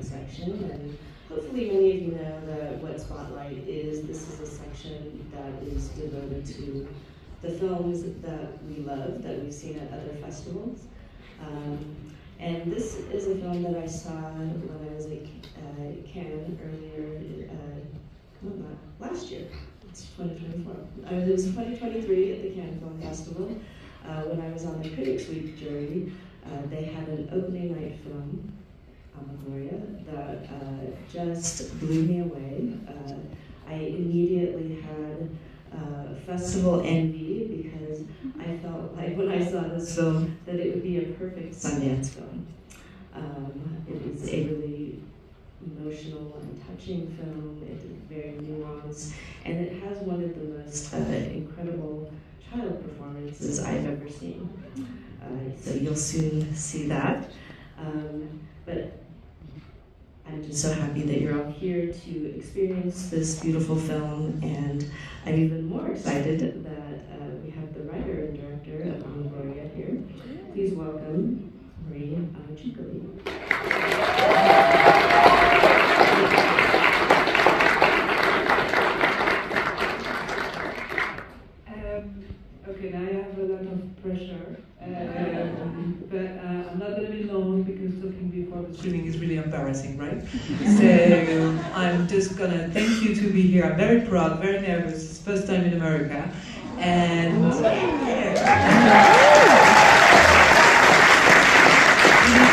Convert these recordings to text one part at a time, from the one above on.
Spotlight section. And hopefully many of you know that what Spotlight is. This is a section that is devoted to the films that we love, that we've seen at other festivals. Um, and this is a film that I saw when I was at uh, Cannes earlier, uh, last year. It's 2024. I was, it was 2023 at the Cannes Film Festival. Uh, when I was on the Critics Week jury, uh, they had an opening night film, Àma Gloria, that uh, just blew me away. Uh, I immediately had uh, festival envy because I felt like when I saw this film that it would be a perfect Sundance film. Um, it was a really emotional and touching film. It is very nuanced, and it has one of the most uh, incredible child performances I've ever seen. Uh, so you'll soon see that. Um, but I'm just so happy that you're all here to experience this beautiful film, and I'm even more excited that uh, we have the writer and director of Àma Gloria here. Please welcome Marie Amachoukeli. Um, okay, now I have a lot of pressure, um, but uh, I'm not going to be long because talking before the screening is embarrassing, right? so I'm just going to thank you to be here. I'm very proud, very nervous. It's first time in America, and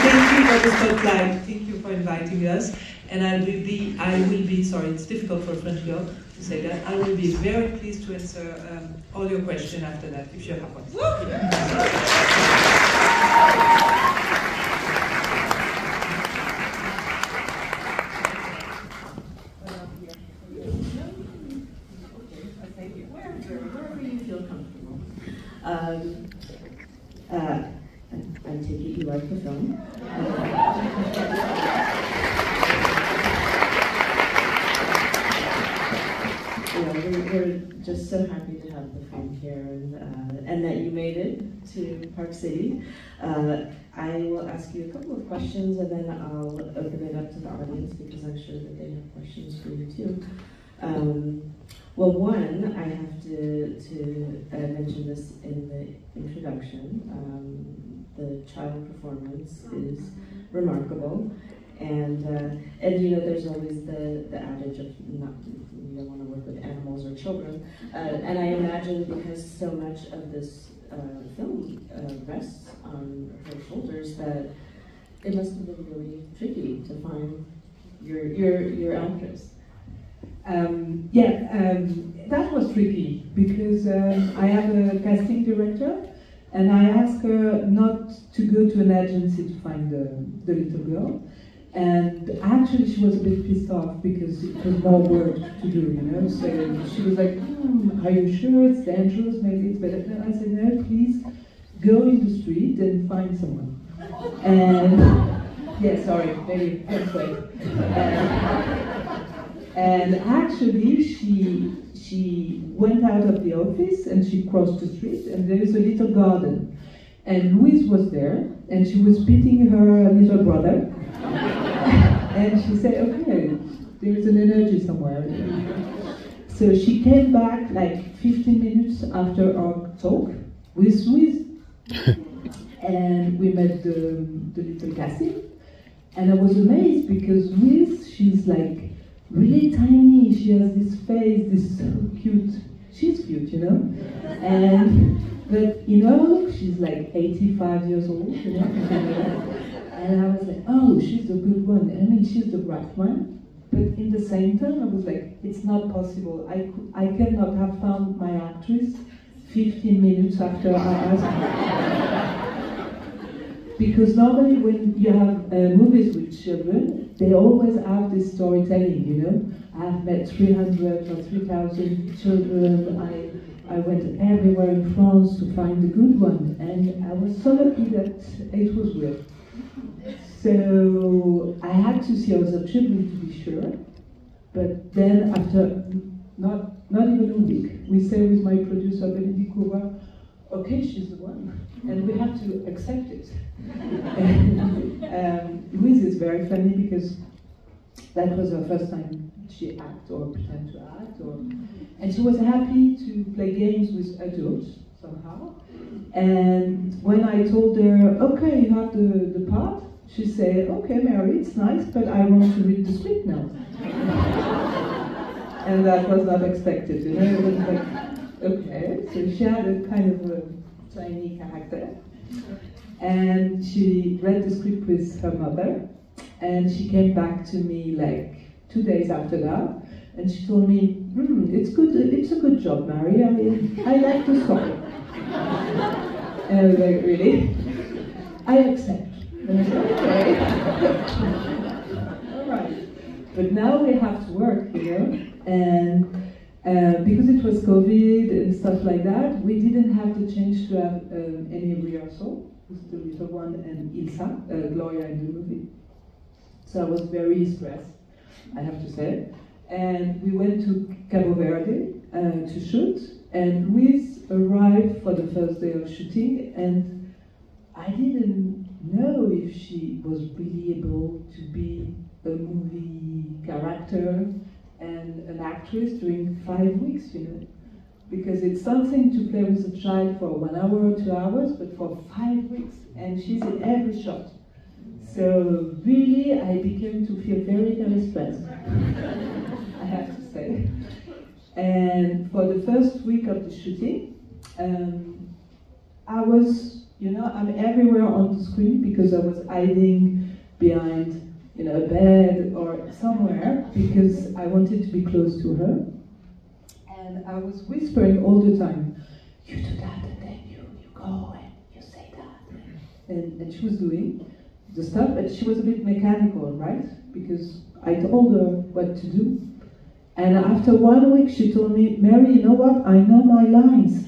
thank you for the spotlight. Thank you for inviting us. And I will be, I will be, sorry, it's difficult for a French girl to say that. I will be very pleased to answer um, all your questions after that, if you have one. Wherever you feel comfortable. Um, uh, I take it you like the film. we're, we're just so happy to have the film here and, uh, and that you made it to Park City. Uh, I will ask you a couple of questions and then I'll open it up to the audience because I'm sure that they have questions for you too. Um, well, one, I have to, to uh, mention this in the introduction. Um, the child performance is remarkable. And, uh, and you know, there's always the, the adage of not, you don't want to work with animals or children. Uh, and I imagine because so much of this uh, film uh, rests on her shoulders that it must have been really tricky to find your, your, your actress. Um, yeah, um, that was tricky because um, I have a casting director and I asked her not to go to an agency to find the, the little girl. And actually, she was a bit pissed off because it was more work to do, you know. So she was like, hmm, "Are you sure it's dangerous? Maybe it's better." And I said, "No, please go in the street and find someone." And yeah, sorry, maybe next way. And actually, she she went out of the office and she crossed the street, and there is a little garden. And Louise was there, and she was beating her little brother. and she said, "Okay, there is an energy somewhere." So she came back like 15 minutes after our talk with Louise, and we met the, the little Cassie. And I was amazed because Louise, she's like really tiny. She has this face, this so cute. She's cute, you know. And but you know, she's like 85 years old, you know. And I was like, oh, she's the good one. I mean, she's the right one. But in the same time, I was like, it's not possible. I, could, I cannot have found my actress 15 minutes after I asked her. Because normally when you have uh, movies with children, they always have this storytelling, you know. I've met 300 or 3,000 children. I, I went everywhere in France to find the good one. And I was so lucky that it was real. So I had to see other children to be sure. But then after not, not even a week, we say with my producer Bénédicte Couvreur, okay, she's the one, and we have to accept it. and, um, Louise is very funny because that was her first time she act or pretend to act, or, and she was happy to play games with adults somehow. And when I told her, okay, you have the, the part, she said, okay, Mary, it's nice, but I want to read the script now. and that was not expected, you know, it was like, okay. So she had a kind of a tiny character. And she read the script with her mother, and she came back to me like two days after that, and she told me, hmm, it's good, it's a good job, Mary. I I like the story. and I was like, really? I accept. And I said, okay. All right. But now we have to work, you know, and uh, because it was COVID and stuff like that, we didn't have the chance to have um, any rehearsal with the little one and Ilça, uh, Gloria in the movie. So I was very stressed, I have to say. And we went to Cabo Verde uh, to shoot, and Louise arrived for the first day of shooting, and I didn't know if she was really able to be a movie character and an actress during five weeks, you know. Because it's something to play with a child for one hour or two hours, but for five weeks, and she's in every shot. So really, I began to feel very, stressed, I have to say. And for the first week of the shooting, um, I was, you know, I'm everywhere on the screen because I was hiding behind know, a bed or somewhere because I wanted to be close to her. And I was whispering all the time, you do that and then you, you go and you say that. And, and she was doing the stuff, but she was a bit mechanical, right? Because I told her what to do. And after one week, she told me, Mary, you know what? I know my lines.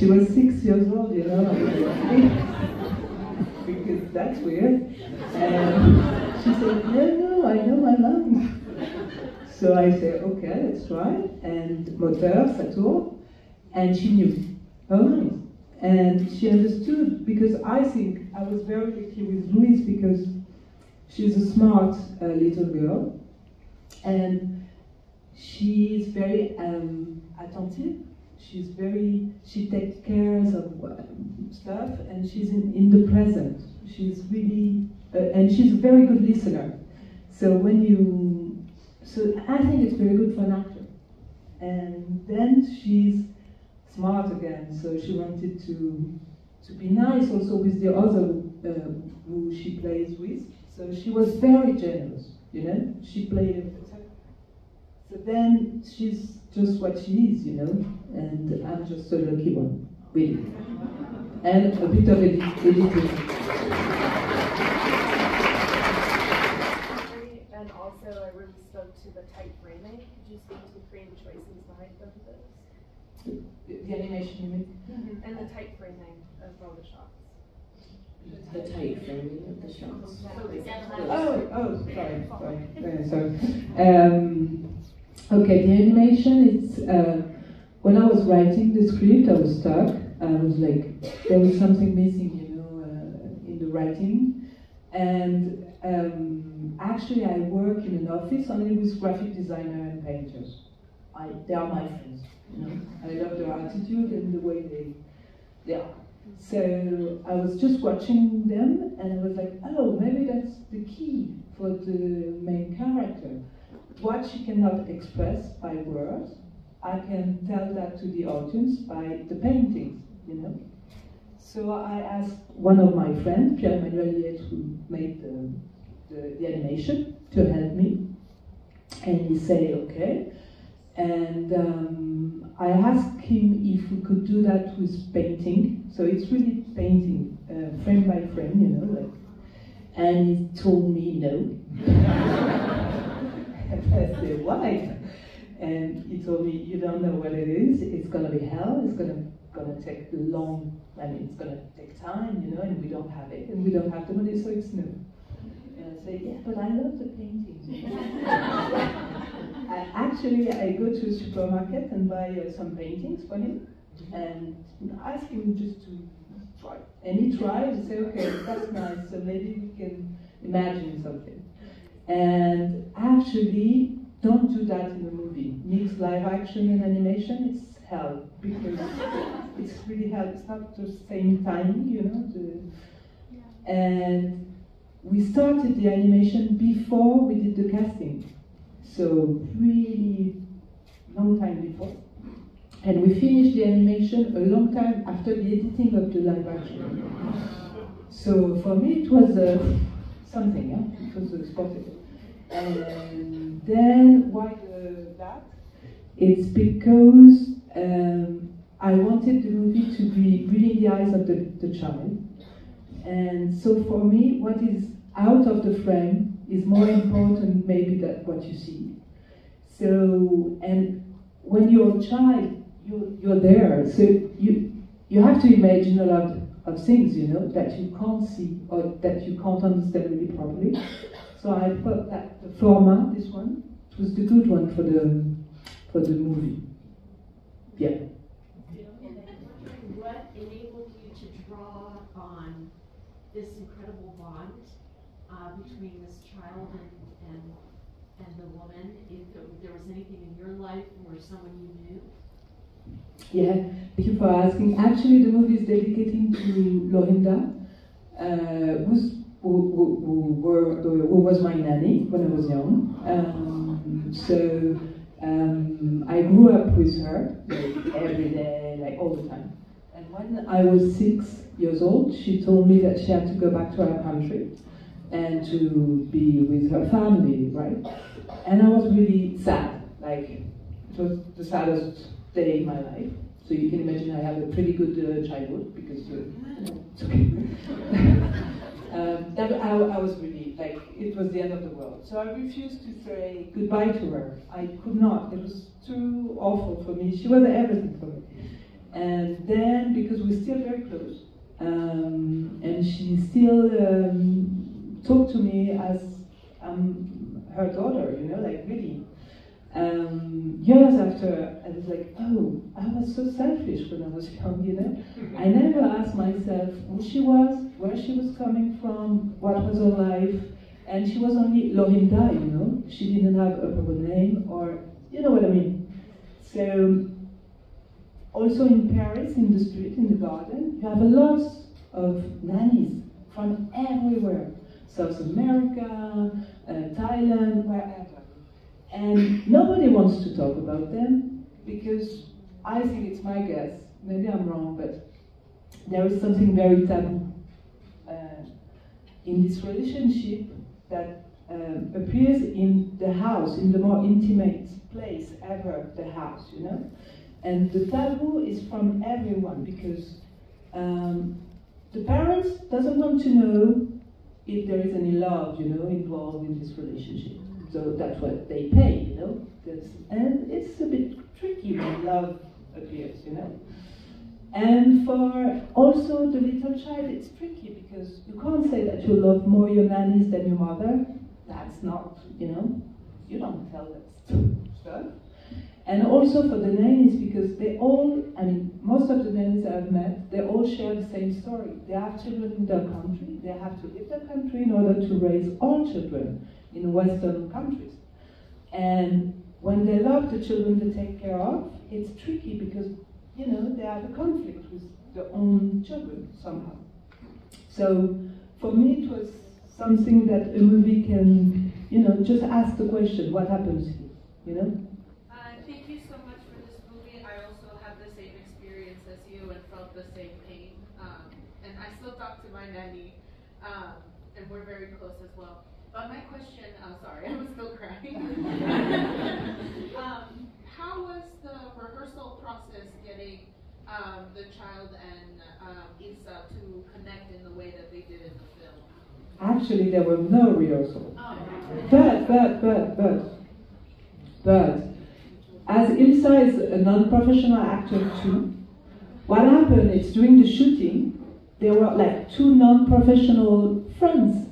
She was six years old, you know, because that's weird. And she said, no, no, I know my lines. So I said, okay, let's try. And moteur, Satur, and she knew her lines. And she understood because I think I was very lucky with Louise because she's a smart uh, little girl and she's very um, attentive she's very she takes care of stuff and she's in, in the present. She's really uh, and she's a very good listener. So when you so i think it's very good for an actor. And then she's smart again. So she wanted to to be nice also with the other uh, who she plays with. So she was very generous you know? She played so then she's just what she is, you know, and I'm just a lucky one, really. And a bit of editing. And also, I really spoke to the tight framing. Could you speak to the creative choices behind both of those? The, the animation, you mean? Mm-hmm. And the tight framing of all the shots. The tight framing of the shots. Oh, oh, sorry, sorry, sorry. Um, Okay, the animation, it's, uh, when I was writing the script, I was stuck. I was like, there was something missing, you know, uh, in the writing. And um, actually, I work in an office only with graphic designer and painters. I, they are my friends, you know. I love their attitude and the way they, they are. So I was just watching them and I was like, oh, maybe that's the key for the main character what she cannot express by words, I can tell that to the audience by the paintings, you know. So I asked one of my friends, Pierre-Emmanuel Liet, who made the, the, the, animation, to help me. And he said, okay. And um, I asked him if we could do that with painting. So it's really painting, uh, frame by frame, you know, like. And he told me no. I said, why? And he told me, you don't know what it is. It's going to be hell. It's going to going to take long. I mean, it's going to take time, you know, and we don't have it, and we don't have the money, so it's no. And I say, yeah, but I love the paintings. I, actually, I go to a supermarket and buy uh, some paintings for him and ask him just to try. And he tries and say, okay, that's nice, so maybe we can imagine something. And actually, don't do that in a movie. Mix live action and animation, it's hell because it's really hell. It's not the same timing, you know. The, and we started the animation before we did the casting, so really long time before. And we finished the animation a long time after the editing of the live action. So for me, it was uh, something. Yeah? It was spotted. And then why the, that? It's because um, I wanted the movie to be really in the eyes of the, the child. And so for me, what is out of the frame is more important maybe than what you see. So, and when you're a child, you, you're there. So you, you have to imagine a lot of things, you know, that you can't see or that you can't understand really properly. So I thought that the former, this one, was the good one for the for the movie. Yeah. Wondering what enabled you to draw on this incredible bond uh, between this child and, and and the woman? If there was anything in your life or someone you knew? Yeah, thank you for asking. Actually, the movie is dedicated to Lorinda, uh, who's, who, who, who, were, who was my nanny when I was young. Um, so um, I grew up with her like, every day, like all the time. And when I was six years old, she told me that she had to go back to her country and to be with her family, right? And I was really sad. Like, it was the saddest day in my life. So you can imagine I have a pretty good uh, childhood because uh, it's okay. um, that, I, I, was really like it was the end of the world. So I refused to say goodbye to her. I could not. It was too awful for me. She was everything for me. And then because we're still very close, um, and she still um, talked to me as um, her daughter. You know, like really um, years after, I was like, oh, I was so selfish when I was young, you know? I never asked myself who she was, where she was coming from, what was her life, and she was only Lorinda, you know? She didn't have a proper name, or, you know what I mean? So, also in Paris, in the street, in the garden, you have a lot of nannies from everywhere. South America, uh, Thailand, wherever. And nobody wants to talk about them because I think it's my guess, maybe I'm wrong, but there is something very taboo in this relationship that um, appears in the house, in the more intimate place ever, the house, you know? And the taboo is from everyone because um, the parents doesn't want to know if there is any love, you know, involved in this relationship. So that's what they pay, you know. That's, and it's a bit tricky when love appears, you know. And for also the little child, it's tricky because you can't say that you love more your nannies than your mother. That's not, you know, you don't tell that stuff. And also for the nannies, because they all, I mean, most of the nannies I've met, they all share the same story. They have children in their country, they have to leave their country in order to raise all children in Western countries. And when they love the children they take care of, it's tricky because, you know, they have a conflict with their own children somehow. So for me, it was something that a movie can, you know, just ask the question, what happens here, you know? Uh, thank you so much for this movie. I also have the same experience as you and felt the same pain. Um, and I still talk to my nanny, um, and we're very close as well. But my question, I'm sorry, I'm still crying. um, how was the rehearsal process getting um, the child and um, Isa to connect in the way that they did in the film? Actually, there were no rehearsal. Oh. But, but, but, but, but, as Ilça is a non-professional actor too, what happened is during the shooting, there were like two non-professional friends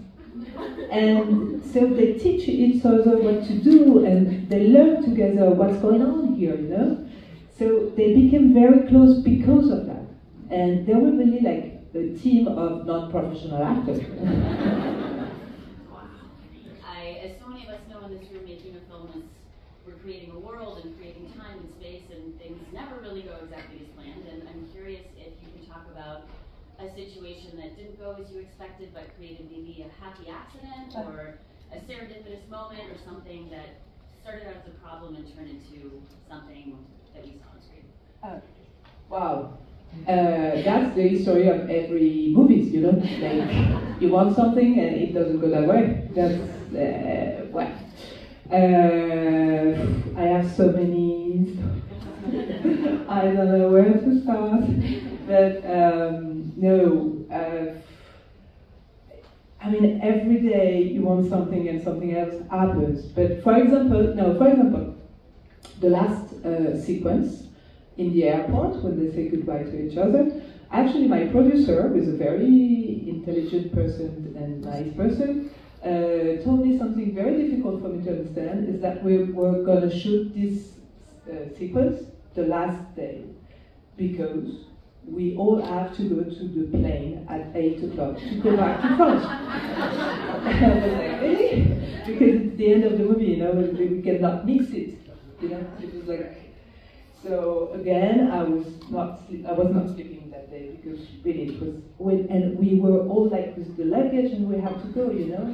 and so so they teach each other what to do and they learn together what's going on here, you know? So they became very close because of that. And they were really like a team of non-professional actors. I, as so many of us know in this room, making a film is we're creating a world and creating time and space, and things never really go exactly as planned. And I'm curious if you can talk about a situation that didn't go as you expected, but created maybe a happy accident or a serendipitous moment or something that started out as a problem and turned into something that saw on screen. Uh, wow. Uh, that's the history of every movies, you know. Like you want something and it doesn't go that way. That's uh, well. Uh, I have so many. I don't know where to start, but um, no. Uh, I mean, every day you want something and something else happens. But for example, no, for example, the last uh, sequence in the airport when they say goodbye to each other. Actually, my producer, who is a very intelligent person and nice person, uh, told me something very difficult for me to understand is that we were going to shoot this uh, sequence the last day because we all have to go to the plane at 8 o'clock to go back to France. I was like? Because it's the end of the movie, you know, we cannot miss it. You know, it was like, so again, I was not I was not sleeping that day because really it was when and we were all like with the luggage and we had to go, you know,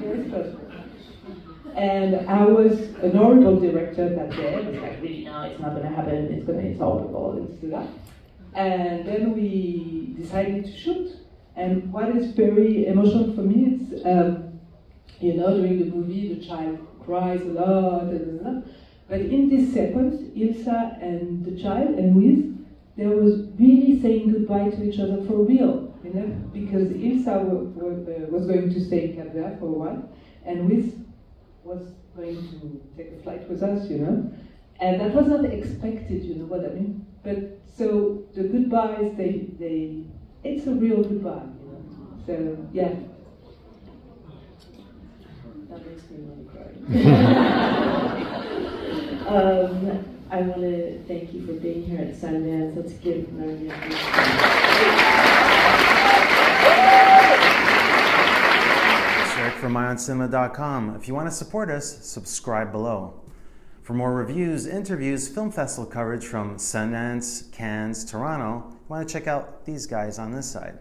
very stressful. And I was an horrible director that day. I was like, really, no, it's not going to happen. It's going to, it's horrible. It's that. And then we decided to shoot. And what is very emotional for me is, um, you know, during the movie, the child cries a lot, and, but in this sequence, Ilça and the child and Wiz, they was really saying goodbye to each other for real, you know, because Ilça uh, was going to stay in Cap Verde for a while, and Wiz was going to take a flight with us, you know, and that was not expected, you know what I mean? But so the goodbyes, they, they, it's a real goodbye, you know. So yeah. That makes me want to cry. Um, I want to thank you for being here at Sundance. Let's give Maria Eric from myoncinema.com. If you want to support us, subscribe below. For more reviews, interviews, film festival coverage from Sundance, Cannes, Toronto, you want to check out these guys on this side.